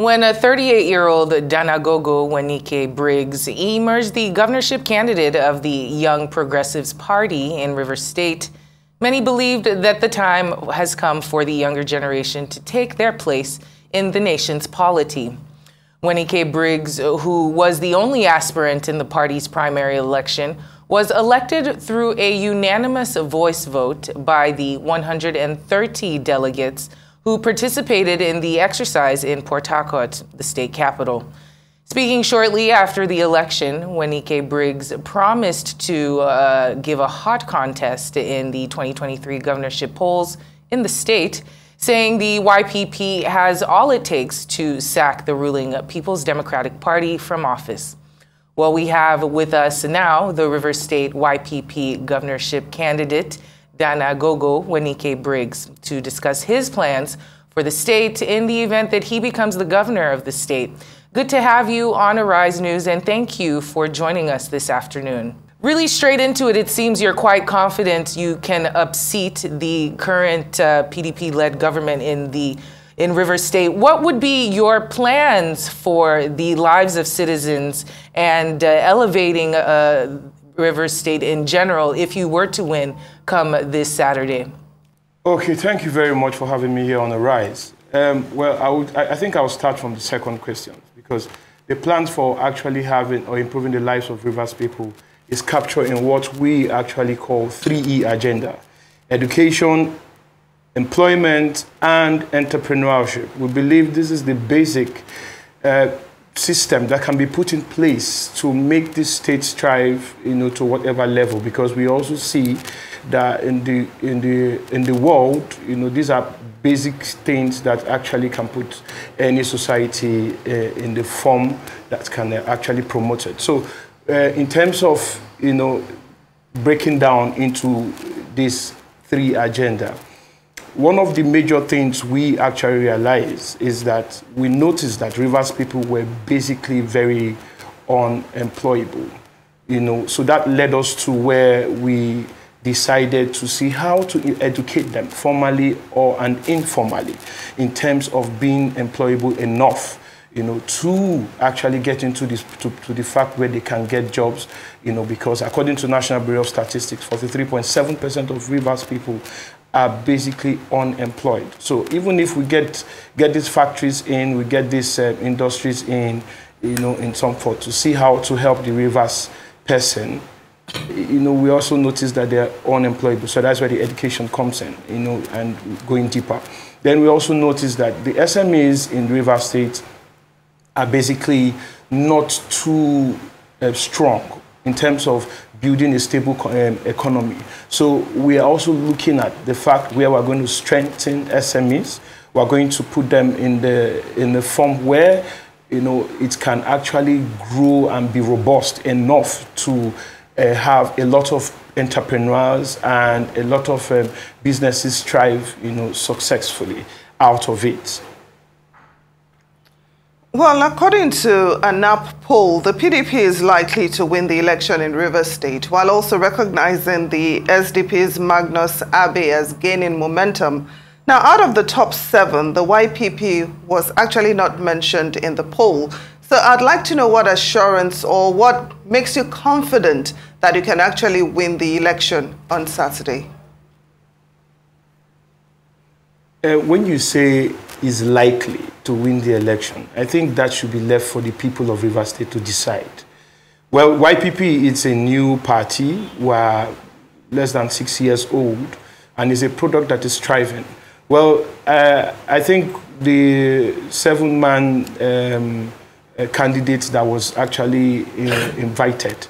When a 38-year-old Danagogo Wenike Briggs emerged the governorship candidate of the Young Progressives Party in River State, many believed that the time has come for the younger generation to take their place in the nation's polity. Wenike Briggs, who was the only aspirant in the party's primary election, was elected through a unanimous voice vote by the 130 delegates who participated in the exercise in Port Harcourt, the state capital. Speaking shortly after the election, Wenike Briggs promised to uh, give a hot contest in the 2023 governorship polls in the state, saying the YPP has all it takes to sack the ruling People's Democratic Party from office. Well, we have with us now the River State YPP governorship candidate, Danagogo Wenike Briggs to discuss his plans for the state in the event that he becomes the governor of the state. Good to have you on Arise News, and thank you for joining us this afternoon. Really straight into it, it seems you're quite confident you can upseat the current uh, PDP-led government in the in River State. What would be your plans for the lives of citizens and uh, elevating uh, River State in general if you were to win come this Saturday? Okay, thank you very much for having me here on the rise. Um, well, I, would, I, think I'll start from the second question because the plans for actually having or improving the lives of Rivers people is captured in what we actually call 3E agenda education, employment, and entrepreneurship. We believe this is the basic uh, system that can be put in place to make this state strive, you know, to whatever level. Because we also see that in the in the in the world, you know, these are basic things that actually can put any society uh, in the form that can uh, actually promote it. So, uh, in terms of you know breaking down into these three agenda one of the major things we actually realized is that we noticed that Rivers people were basically very unemployable. You know, so that led us to where we decided to see how to educate them formally or and informally in terms of being employable enough you know, to actually get into this, to, to, the fact where they can get jobs, you know, because according to National Bureau of Statistics, 43.7% of Rivers people are basically unemployed. So even if we get get these factories in, we get these uh, industries in, you know, in some form to see how to help the Rivers person. You know, we also notice that they're unemployed, so that's where the education comes in. You know, and going deeper. Then we also notice that the SMEs in River State are basically not too uh, strong in terms of building a stable um, economy. So we are also looking at the fact where we're going to strengthen SMEs. We're going to put them in the in the form where you know it can actually grow and be robust enough to uh, have a lot of entrepreneurs and a lot of um, businesses thrive, you know, successfully out of it. Well, according to a NAP poll, the PDP is likely to win the election in River State, while also recognizing the SDP's Magnus Abe as gaining momentum. Now, out of the top seven, the YPP was actually not mentioned in the poll. So I'd like to know what assurance or what makes you confident that you can actually win the election on Saturday. Uh, when you say is likely to win the election, I think that should be left for the people of River State to decide. Well, YPP is a new party. We're less than six years old and is a product that is thriving. Well, uh, I think the seven-man um, uh, candidate that was actually uh, invited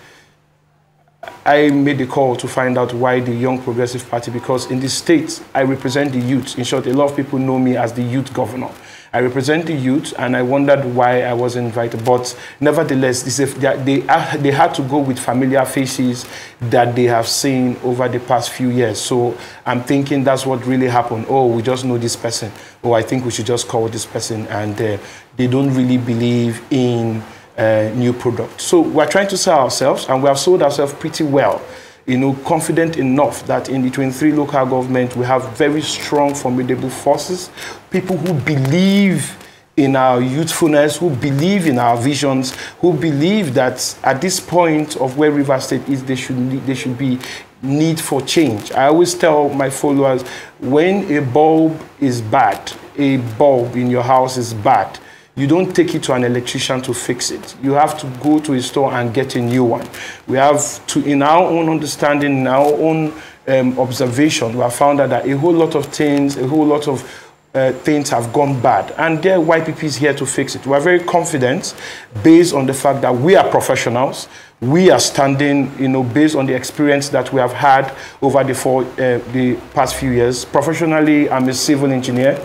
I made a call to find out why the Young Progressive Party, because in the state, I represent the youth. In short, a lot of people know me as the youth governor. I represent the youth, and I wondered why I was invited. But nevertheless, they, they had to go with familiar faces that they have seen over the past few years. So I'm thinking that's what really happened. Oh, we just know this person. Oh, I think we should just call this person. And uh, they don't really believe in new product. So we're trying to sell ourselves, and we have sold ourselves pretty well. You know, confident enough that in the 23 local government we have very strong, formidable forces, people who believe in our youthfulness, who believe in our visions, who believe that at this point of where River State is, there should, there should be need for change. I always tell my followers, when a bulb is bad, a bulb in your house is bad, you don't take it to an electrician to fix it. You have to go to a store and get a new one. We have to, in our own understanding, in our own um, observation, we have found that a whole lot of things, a whole lot of uh, things have gone bad. And there, YPP is here to fix it. We are very confident based on the fact that we are professionals. We are standing, you know, based on the experience that we have had over the, four, uh, the past few years. Professionally, I'm a civil engineer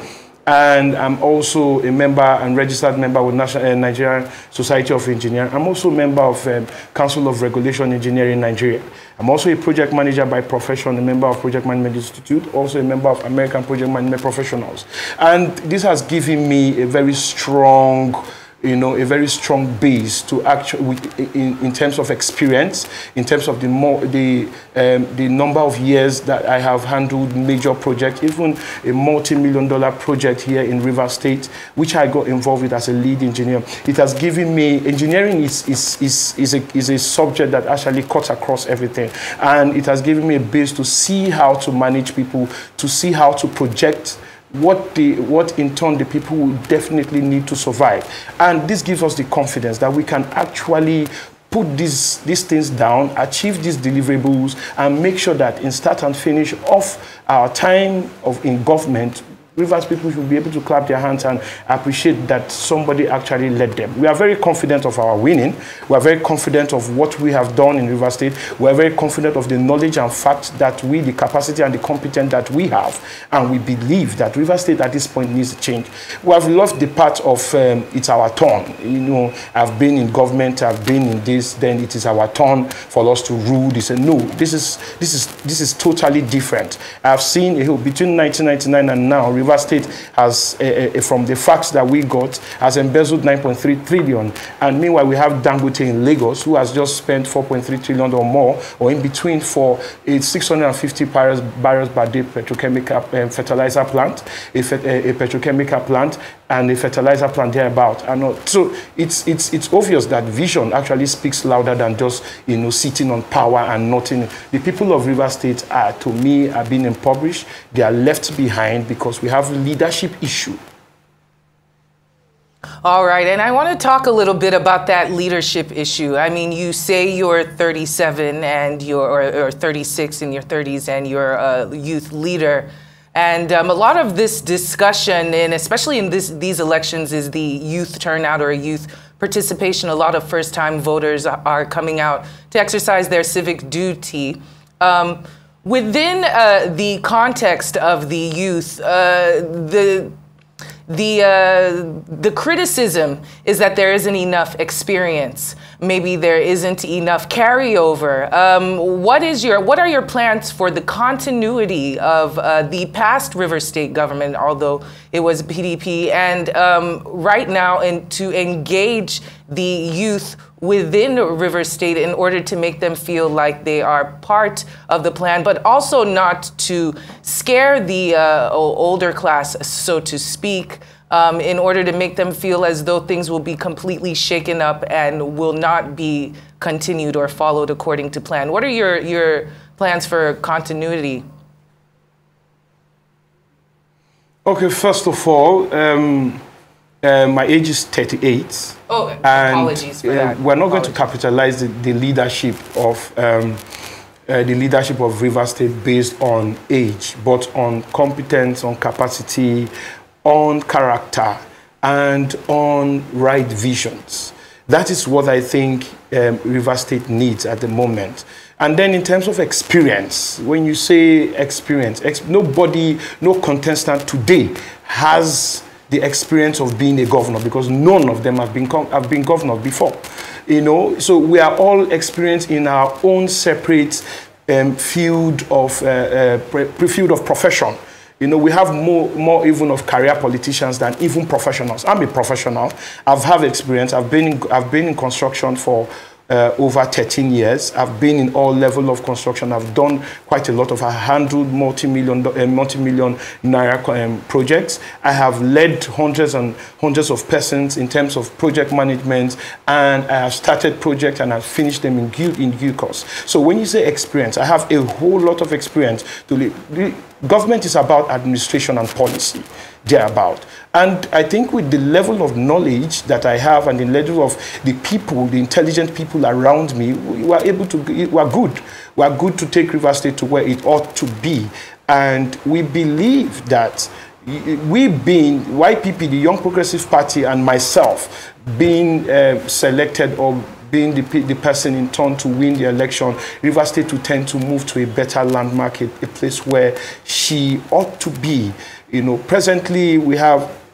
and I'm also a member and registered member with National, uh, Nigerian Society of Engineers. I'm also a member of um, Council of Regulation Engineering Nigeria. I'm also a project manager by profession, a member of Project Management Institute, also a member of American Project Management Professionals. And this has given me a very strong you know, a very strong base to actually, in, in terms of experience, in terms of the more, the, um, the number of years that I have handled major projects, even a multi-million dollar project here in River State, which I got involved with as a lead engineer. It has given me, engineering is, is, is, is, a, is a subject that actually cuts across everything. And it has given me a base to see how to manage people, to see how to project what, the, what in turn the people will definitely need to survive. And this gives us the confidence that we can actually put these, these things down, achieve these deliverables, and make sure that in start and finish of our time of in government, Rivers people should be able to clap their hands and appreciate that somebody actually led them. We are very confident of our winning. We are very confident of what we have done in River State. We are very confident of the knowledge and fact that we, the capacity and the competence that we have. And we believe that River State at this point needs to change. We have loved the part of um, it's our turn. You know, I've been in government, I've been in this, then it is our turn for us to rule. They say, no, this is, this is, this is totally different. I've seen between 1999 and now, River State has, uh, uh, from the facts that we got, has embezzled 9.3 trillion. And meanwhile, we have Dangote in Lagos, who has just spent 4.3 trillion or more, or in between for a 650 barrels, barrels per day petrochemical um, fertilizer plant, a, a, a petrochemical plant, and a fertilizer plant thereabout. And so it's, it's, it's obvious that vision actually speaks louder than just you know, sitting on power and nothing. The people of River State are, to me, are being impoverished. They are left behind because we have leadership issue. All right, and I want to talk a little bit about that leadership issue. I mean, you say you're 37 and you're or, or 36 in your 30s and you're a youth leader. And um, a lot of this discussion, and especially in this, these elections, is the youth turnout or youth participation. A lot of first time voters are coming out to exercise their civic duty. Um, within uh, the context of the youth, uh, the the, uh, the criticism is that there isn't enough experience. Maybe there isn't enough carryover. Um, what, is your, what are your plans for the continuity of uh, the past River State government, although it was PDP, and um, right now and to engage the youth within River State in order to make them feel like they are part of the plan, but also not to scare the uh, older class, so to speak, um, in order to make them feel as though things will be completely shaken up and will not be continued or followed according to plan. What are your, your plans for continuity? Okay, first of all, um, uh, my age is 38. Oh, and, apologies for uh, that. We're not apologies. going to capitalize the, the leadership of um, uh, the leadership of River State based on age, but on competence, on capacity, on character, and on right visions. That is what I think um, River State needs at the moment. And then in terms of experience, when you say experience, ex nobody, no contestant today has the experience of being a governor because none of them have been, have been governor before. You know, so we are all experienced in our own separate um, field of uh, uh, field of profession. You know, we have more, more even of career politicians than even professionals. I'm a professional. I've had experience. I've been, I've been in construction for uh, over 13 years. I've been in all level of construction. I've done quite a lot of. I handled multi-million, uh, multi-million naira um, projects. I have led hundreds and hundreds of persons in terms of project management, and I have started projects and I've finished them in due in due course. So when you say experience, I have a whole lot of experience to. Government is about administration and policy thereabout. And I think with the level of knowledge that I have and the level of the people, the intelligent people around me, we are able to, we are good. We are good to take River State to where it ought to be. And we believe that we being YPP, the Young Progressive Party, and myself being uh, selected or being the, the person in turn to win the election, River State to tend to move to a better landmark, a, a place where she ought to be. You know, presently we have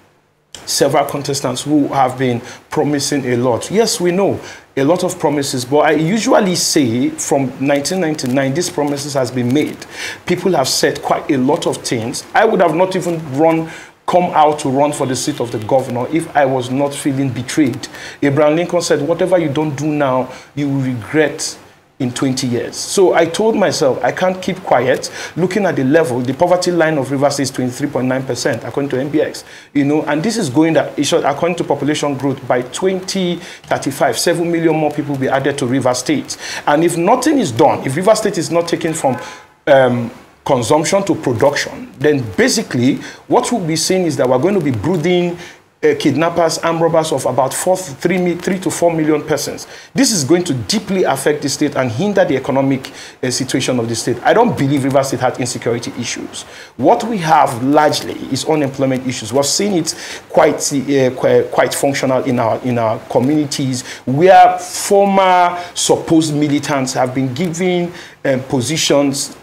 several contestants who have been promising a lot. Yes, we know a lot of promises, but I usually say from 1999, these promises has been made. People have said quite a lot of things. I would have not even run come out to run for the seat of the governor if I was not feeling betrayed. Abraham Lincoln said, whatever you don't do now, you will regret in 20 years. So I told myself I can't keep quiet. Looking at the level, the poverty line of Rivers is 23.9% according to NBS. You know, and this is going that according to population growth by 2035, 7 million more people will be added to River State. And if nothing is done, if River State is not taken from um, consumption to production, then basically what we'll be seeing is that we're going to be brooding uh, kidnappers, and robbers of about four, three, three to four million persons. This is going to deeply affect the state and hinder the economic uh, situation of the state. I don't believe River State had insecurity issues. What we have largely is unemployment issues. We've seen it quite, uh, quite, quite functional in our, in our communities where former supposed militants have been given um, positions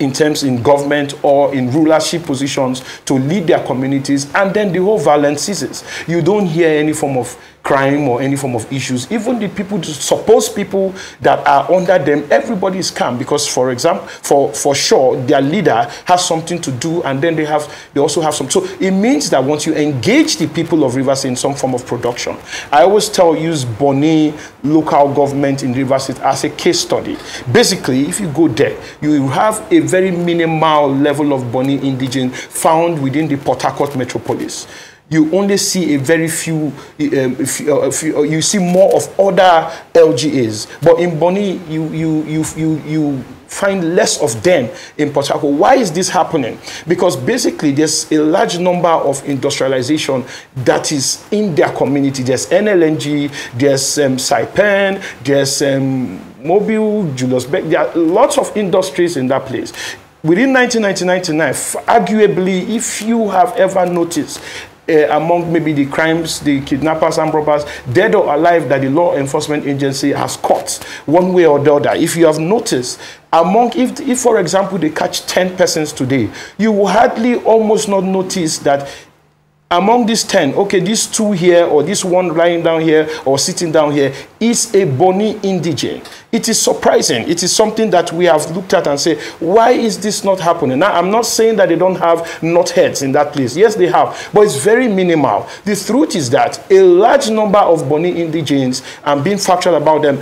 in terms in government or in rulership positions to lead their communities and then the whole violence ceases. You don't hear any form of crime or any form of issues even the people supposed people that are under them everybody is calm because for example for for sure their leader has something to do and then they have they also have some so it means that once you engage the people of rivers in some form of production i always tell use bonny local government in rivers as a case study. Basically if you go there you have a very minimal level of bonny indigenous found within the port harcourt metropolis you only see a very few, um, few, uh, few uh, you see more of other LGAs. But in Bonny, you, you, you, you, you find less of them in Port Harcourt. Why is this happening? Because basically there's a large number of industrialization that is in their community. There's NLNG, there's um, Saipem, there's um, Mobil, Julius Berger. There are lots of industries in that place. Within 1999, arguably, if you have ever noticed uh, among maybe the crimes, the kidnappers and robbers, dead or alive, that the law enforcement agency has caught one way or the other. If you have noticed, among, if, if for example, they catch 10 persons today, you will hardly almost not notice that among these 10, okay, these two here or this one lying down here or sitting down here is a Bonny indigene. It is surprising. It is something that we have looked at and say, why is this not happening? Now, I'm not saying that they don't have knot heads in that place. Yes, they have, but it's very minimal. The truth is that a large number of Bonny indigenes, and being factual about them,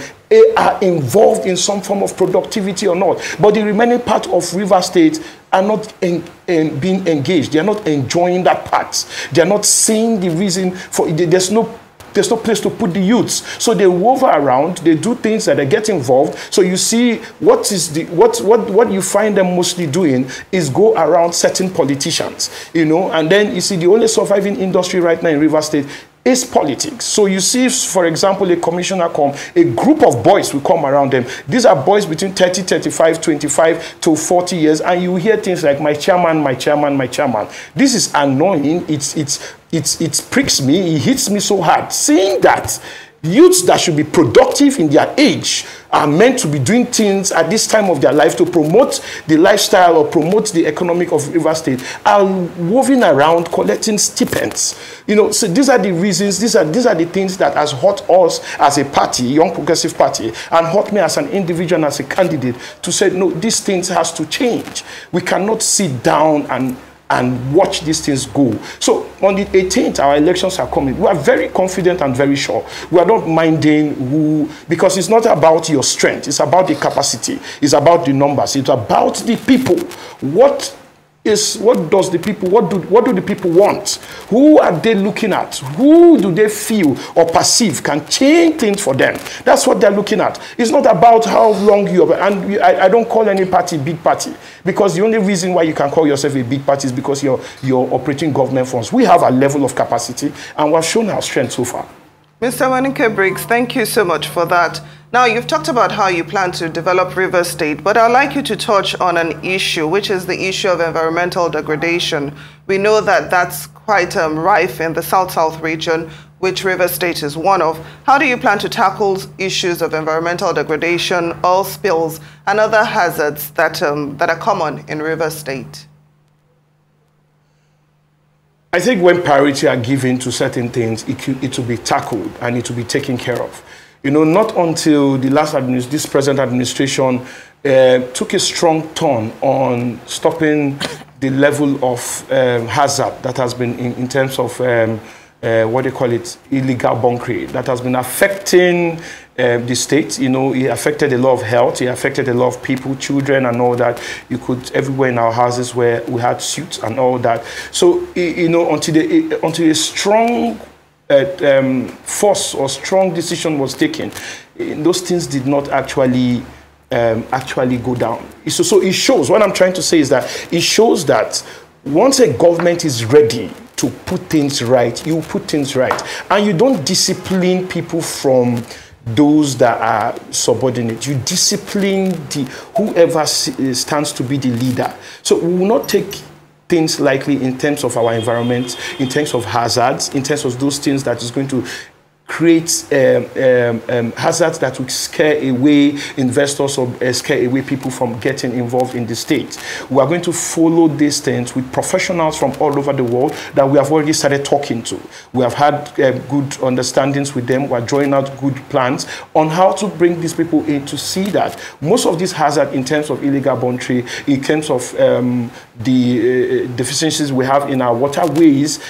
are involved in some form of productivity or not. But the remaining part of River State are not in, in being engaged. They are not enjoying that part. They are not seeing the reason for it. There's no there's no place to put the youths. So they wove around, they do things that they get involved. So you see what is the what what what you find them mostly doing is go around certain politicians, you know, and then you see the only surviving industry right now in River State is politics. So you see, for example, a commissioner come, a group of boys will come around them. These are boys between 30, 35, 25 to 40 years, and you hear things like my chairman, my chairman, my chairman. This is annoying. It's it's it's it pricks me. It hits me so hard. Seeing that youths that should be productive in their age are meant to be doing things at this time of their life to promote the lifestyle or promote the economic of River State are moving around collecting stipends. You know, so these are the reasons, these are these are the things that has hurt us as a party, Young Progressive Party, and hurt me as an individual and as a candidate to say, no, these things has to change. We cannot sit down and and watch these things go. So on the 18th, our elections are coming. We are very confident and very sure. We are not minding who, because it's not about your strength, it's about the capacity, it's about the numbers, it's about the people. What is what does the people what do what do the people want? Who are they looking at? Who do they feel or perceive can change things for them? That's what they're looking at. It's not about how long you are and I, I don't call any party big party because the only reason why you can call yourself a big party is because you're you're operating government funds. We have a level of capacity and we've shown our strength so far. Mr Wanike briggs thank you so much for that now, you've talked about how you plan to develop River State, but I'd like you to touch on an issue, which is the issue of environmental degradation. We know that that's quite um, rife in the South-South region, which River State is one of. How do you plan to tackle issues of environmental degradation, oil spills, and other hazards that, um, that are common in River State? I think when priority are given to certain things, it, it will be tackled and it will be taken care of. You know, not until the last administ this present administration uh, took a strong turn on stopping the level of um, hazard that has been in, in terms of um, uh, what they call it, illegal bunkering, that has been affecting uh, the state. You know, it affected a lot of health, it affected a lot of people, children, and all that. You could everywhere in our houses where we had suits and all that. So, you know, until the, until a strong uh, um, force or strong decision was taken, eh, those things did not actually um, actually go down. So, so it shows, what I'm trying to say is that it shows that once a government is ready to put things right, you put things right. And you don't discipline people from those that are subordinate. You discipline the whoever eh, stands to be the leader. So we will not take things likely in terms of our environment, in terms of hazards, in terms of those things that is going to create um, um, um, hazards that would scare away investors or uh, scare away people from getting involved in the state. We are going to follow these things with professionals from all over the world that we have already started talking to. We have had uh, good understandings with them. We are drawing out good plans on how to bring these people in to see that most of these hazards in terms of illegal boundary, in terms of um, the uh, deficiencies we have in our waterways,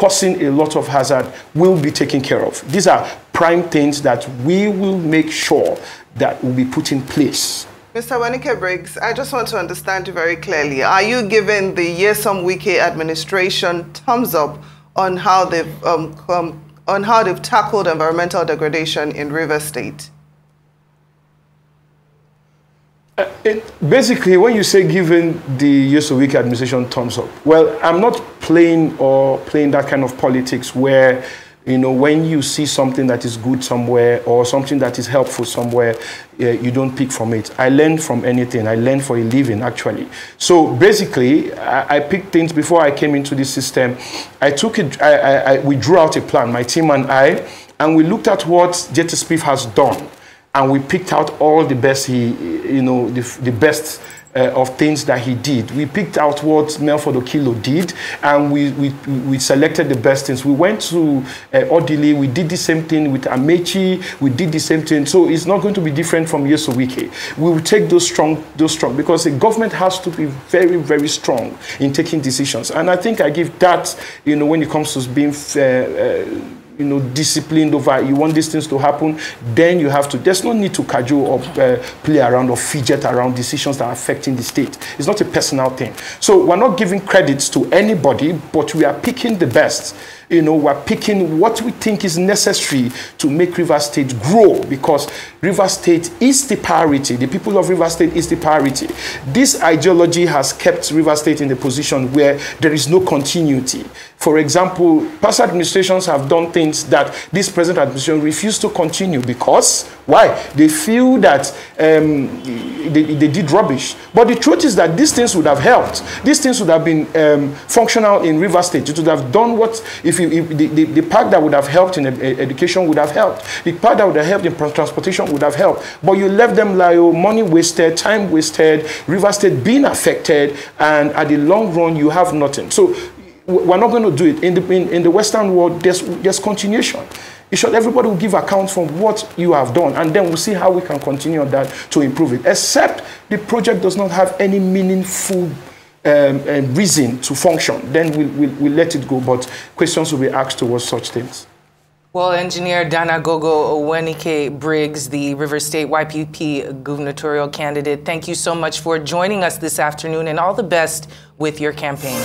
causing a lot of hazard will be taken care of. These are prime things that we will make sure that will be put in place. Mr. Wenike Briggs, I just want to understand you very clearly. Are you giving the Nyesom Wike administration thumbs up on how they've um, um, on how they've tackled environmental degradation in River State? Uh, it, basically, when you say giving the Nyesom Wike administration thumbs up, well, I'm not playing or playing that kind of politics where, you know, when you see something that is good somewhere or something that is helpful somewhere, uh, you don't pick from it. I learn from anything. I learn for a living, actually. So basically, I, I picked things before I came into the system. I took it, I, I, we drew out a plan, my team and I, and we looked at what JT has done and we picked out all the best he, you know, the, the best uh, of things that he did. We picked out what Melford Okilo did, and we, we, we selected the best things. We went to uh, Odili, we did the same thing with Amaechi, we did the same thing. So it's not going to be different from Nyesom Wike. We will take those strong, those strong, because the government has to be very, very strong in taking decisions. And I think I give that, you know, when it comes to being uh, you know, disciplined over, you want these things to happen, then you have to, there's no need to cajole or uh, play around or fidget around decisions that are affecting the state. It's not a personal thing. So we're not giving credits to anybody, but we are picking the best you know, we're picking what we think is necessary to make River State grow because River State is the priority. The people of River State is the priority. This ideology has kept River State in the position where there is no continuity. For example, past administrations have done things that this present administration refused to continue because, why? They feel that um, they, they, did rubbish. But the truth is that these things would have helped. These things would have been um, functional in River State. It would have done what, if if, the, the, the, part that would have helped in education would have helped. The part that would have helped in transportation would have helped. But you left them like oh, money wasted, time wasted, River State being affected, and at the long run, you have nothing. So we're not going to do it. In the, in, in the Western world, there's, there's continuation. It should everybody will give account for what you have done, and then we'll see how we can continue on that to improve it. Except the project does not have any meaningful um, um, reason to function, then we'll, we'll, we'll let it go. But questions will be asked towards such things. Well, Engineer Dana Danagogo Owenike Briggs, the River State YPP gubernatorial candidate, thank you so much for joining us this afternoon and all the best with your campaign.